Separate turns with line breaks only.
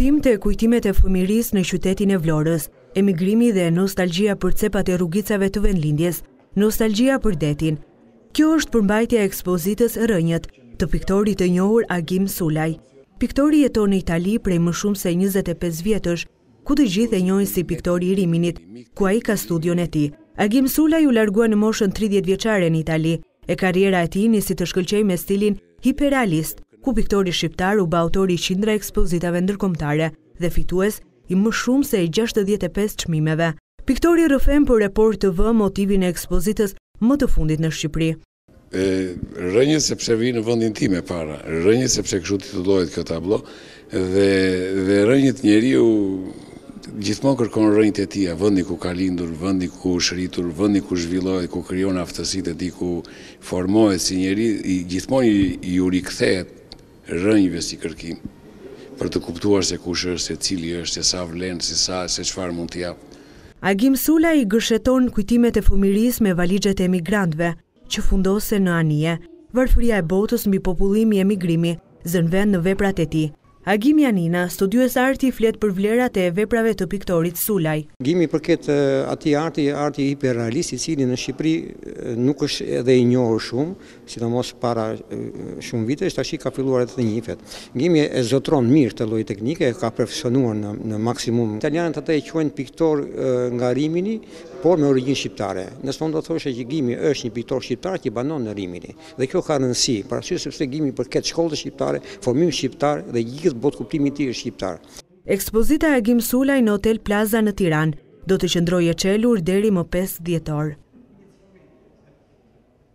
Kthim te kujtimet e fëmijërisë në qytetin e Vlorës, emigrimi dhe nostalgjia për cepat e rrugicave të vendlindjes, nostalgjia për detin. Kjo është përmbajtja e ekspozitës Rrënjët, të piktorit të njohur Agim Sulaj. Piktori jeton në Itali prej më shumë se njëzet e pesë vjetësh, ku të gjithë e njohin si piktori i Riminit, ku ai ka studion e tij. Agim Sulaj u largua në moshën tridhjetë vjeçare në Itali, e karriera e tij nisi të shkëlqejë me stilin hiperrealist, ku piktori shqiptar u bë autor i qindra ekspozitave ndërkombëtare dhe fitues i më shumë se gjashtëdhjetë e pesë çmimeve. Piktori rrëfen për Report TV motivin e ekspozitës më të fundit në Shqipëri.
Rrënjët sepse vij në vendin tim e para, rrënjët sepse kështu titulohet kjo tablo, dhe rrënjët njeriu gjithmonë kërkon rrënjët e tija, vendi ku ka lindur, vendi ku është rritur, vendi ku zhvillohet, ku krijon aftësitë e tij, ku formohet si njeri, gjithmonë iu rikthehet rrënjëve si kërkim për të kuptuar se kush është, se cili është, se sa vlen, se sa, se çfarë mund të japë.
Agim Sulaj i gërsheton kujtimet e fëmijërisë me valixhet e emigrantëve që fundosen në anije. Varfëria e botës mbipopullimi, emigrimi zënë vend në veprat e tij. Agim Janina, studiues arti flet për vlerat e veprave të piktorit Sulaj.
Agimi përket atij arti, arti hiperrealist i cili në Shqipëri nuk është edhe i njohur shumë, sidomos para shumë vitesh, tashi ka filluar edhe të njifet. Gimi e zotëron mirë këtë lloj teknike, e ka perfeksionuar në, në maksimum. Italianët ata e quajnë piktor nga Rimini, por me origjinë shqiptare. Në fund do thosha që Gimi është një piktor shqiptar që banon në Rimini. Dhe kjo ka rëndësi, për arsye sepse Gimi përket shkollës shqiptare, formim shqiptar dhe gjithë botëkuptimi i tij është shqiptar.
Ekspozita e Agim Sulajt në Hotel Plaza në Tiranë do të qëndrojë e çelur deri më pesë dhjetor.